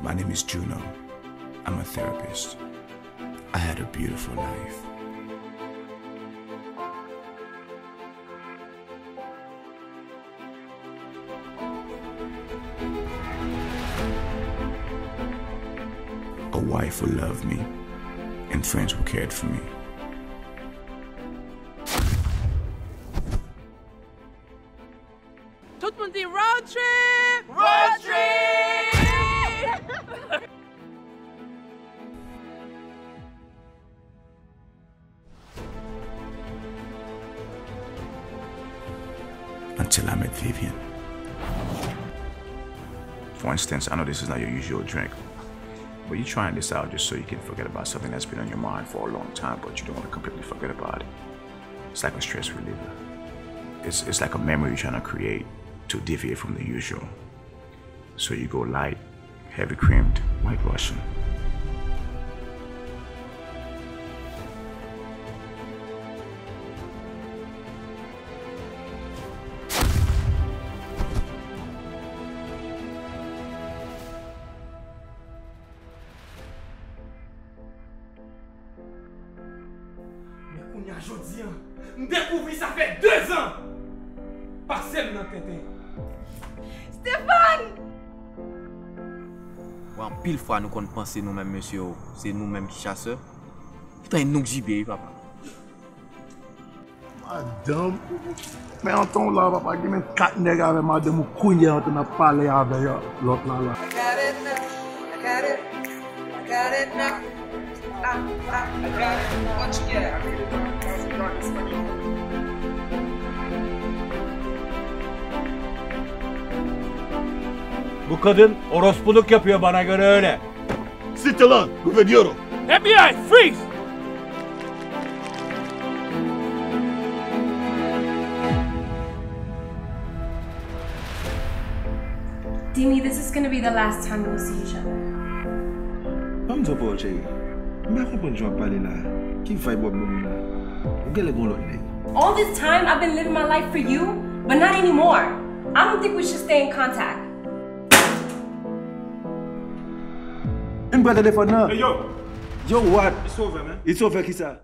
My name is Juno. I'm a therapist. I had a beautiful life. A wife who loved me and friends who cared for me. Tout le monde dit road trip! Road trip! until I met Vivian. For instance, I know this is not your usual drink, but you're trying this out just so you can forget about something that's been on your mind for a long time, but you don't want to completely forget about it. It's like a stress reliever. It's, it's like a memory you're trying to create to deviate from the usual. So you go light, heavy creamed, white Russian. Mais qu'on y a jodi an, m dekouvri sa fè 2 an! Parsem nan tete. Stéphane! Wan pil fwa nou kon panse nou men monsye yo, se nou men ki chaseur. Putain, nou jibe, papa. Madame, men an ton la papa gen men kat neg ave madame ou kounye an ton ap pale ave yo lot la la. I got it now. I got it. I got it now. Bu kadın orospuluk yapıyor bana göre öyle. Site lan, güveniyorum. FBI freeze! Dimi, this is gonna be the last time we'll see each other. Po, Che. Mwen kompon jwa pale la. Ki fay bob moun la. Mwen gele goun lot neg. All this time I've been living my life for you, but not anymore. I don't think we should stay in contact. Mwen brade defon nan. Hey yo! Yo what? It's over man. It's over ki sa?